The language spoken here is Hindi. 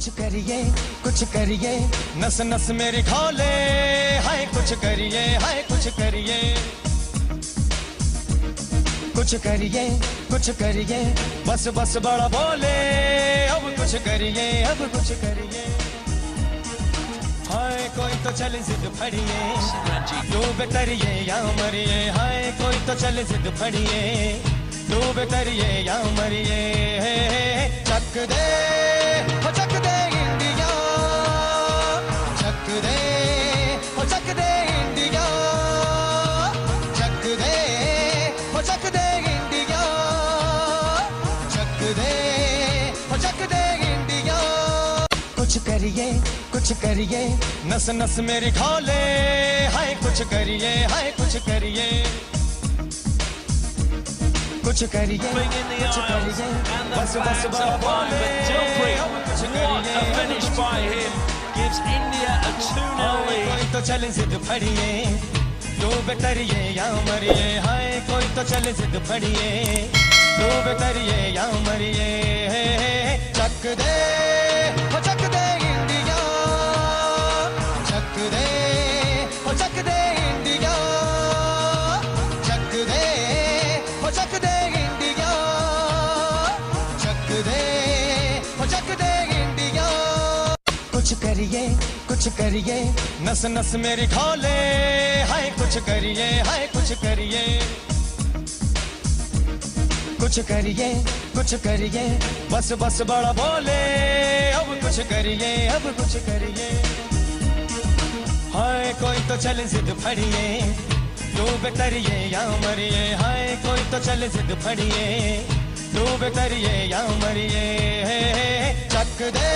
कुछ करिए कुछ करिए। नस नस मेरी खोले हाय कुछ करिए हाय कुछ करिए। कुछ करिए कुछ करिए। बस बस बड़ा बोले अब कुछ करिए अब कुछ करिए। हाय कोई तो चल जिद फड़िए। डूबे तरिए या मरिए। हाय कोई तो चल जिद फड़िए। कुछ करिए कुछ करिए। नस नस मेरी खोले हाय कुछ करिए हाय कुछ करिए। कुछ करिए कुछ करिए। बस बस flying, बोले। कुछ करिए। gives India a 2-0 lead. कोई तो चले जिद फड़िए। डूबे तरिए या मरिए। हाय कोई तो चले जिद फड़िए। डूबे तरिए या मरिए। चक दे। करिए, कुछ करिए। नस नस मेरी खोले, हाय, कुछ करिए, हाय, कुछ करिए। कुछ करिए कुछ करिए। बस बस, बड़ा बोले, अब कुछ करिए, अब कुछ करिए। हाय, कोई तो चले जिद फड़िए, डूब तरिए या मरिए। हाय, कोई तो चले जिद फड़िए, डूब तरिए या मरिए। चक दे।